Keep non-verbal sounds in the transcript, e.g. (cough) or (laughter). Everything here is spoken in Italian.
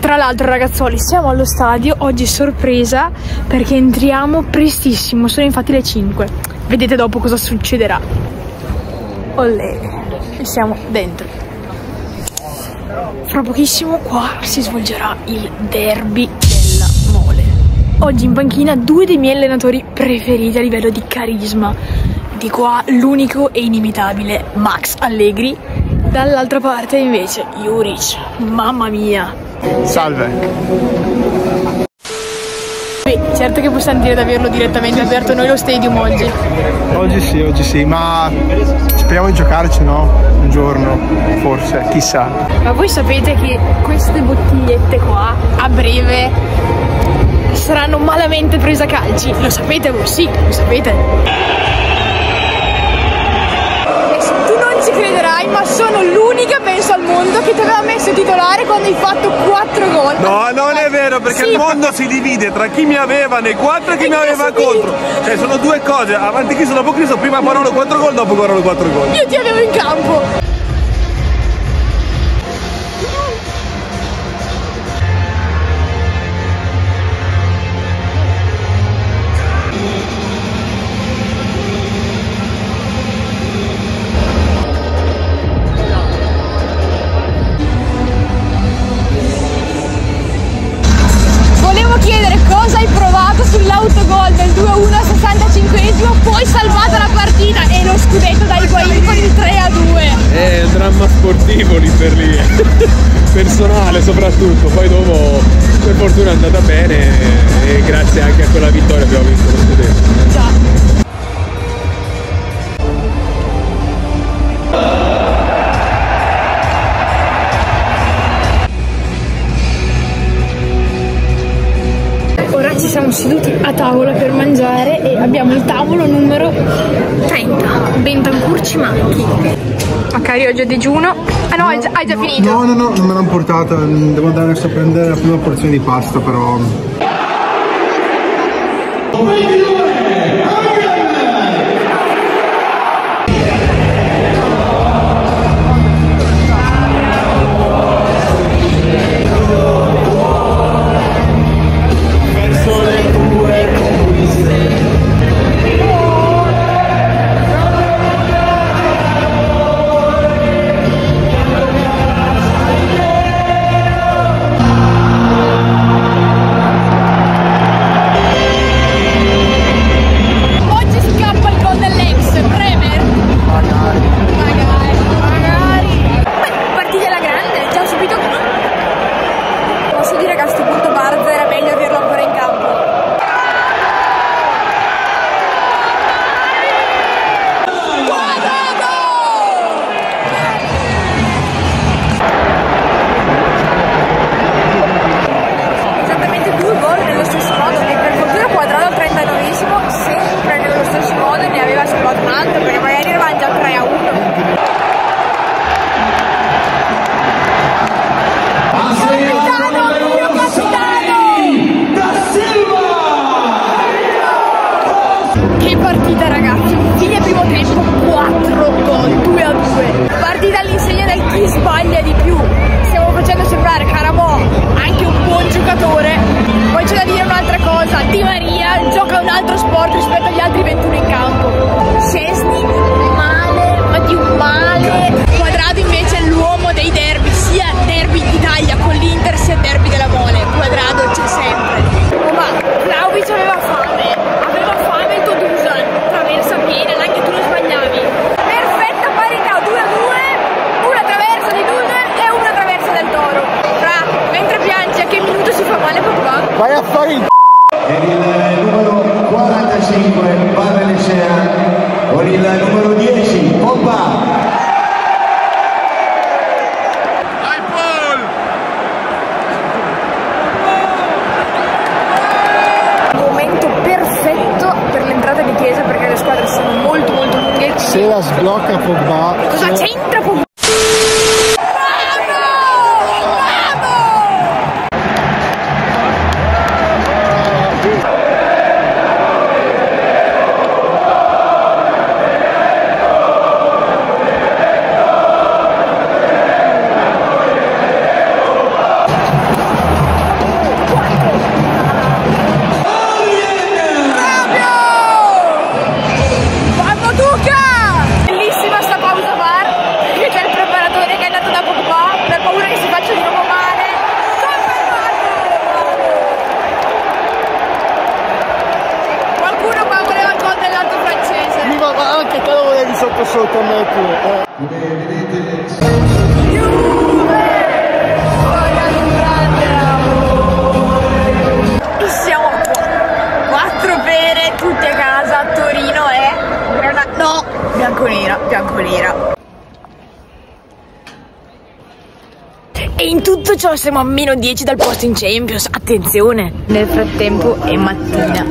Tra l'altro ragazzoli siamo allo stadio, oggi sorpresa perché entriamo prestissimo, sono infatti le 5. Vedete dopo cosa succederà. Ollè, e siamo dentro. Fra pochissimo qua si svolgerà il derby della mole. Oggi in panchina due dei miei allenatori preferiti a livello di carisma. Di qua l'unico e inimitabile Max Allegri, dall'altra parte invece Juric. Mamma mia, Salve. Beh, certo che possiamo dire di averlo direttamente aperto noi lo stadium oggi. Oggi sì, oggi sì, ma speriamo di giocarci, no? Un giorno, forse, chissà. Ma voi sapete che queste bottigliette qua, a breve, saranno malamente prese a calci? Lo sapete voi? Sì, lo sapete. Crederai, ma sono l'unica, penso al mondo, che ti aveva messo titolare quando hai fatto 4 gol. No, non è vero, perché Sì. il mondo si divide tra chi mi aveva nei quattro e chi E mi aveva contro. Cioè, sono due cose, avanti Cristo, dopo Cristo, prima guardano 4 gol, dopo guardano 4 gol. Io ti avevo in campo. Sportivo lì per lì, (laughs) personale soprattutto, poi dopo per fortuna è andata bene e siamo seduti a tavola per mangiare e abbiamo il tavolo numero 30. Bentancur ci manchi. Macari oggi è digiuno. Ah no, hai già, hai già finito. No, no, no, non me l'hanno portata, devo andare adesso a prendere la prima porzione di pasta, però... Oggi Se la sblocca Pogba... cosa c'entra Pogba? Brutto, ammetti. Eh. Come vedete E siamo qua. Quattro pere, tutte a casa. Torino è. grana- No, bianconera, bianconera. E in tutto ciò siamo a meno 10 dal posto in Champions. Attenzione! Nel frattempo è mattina.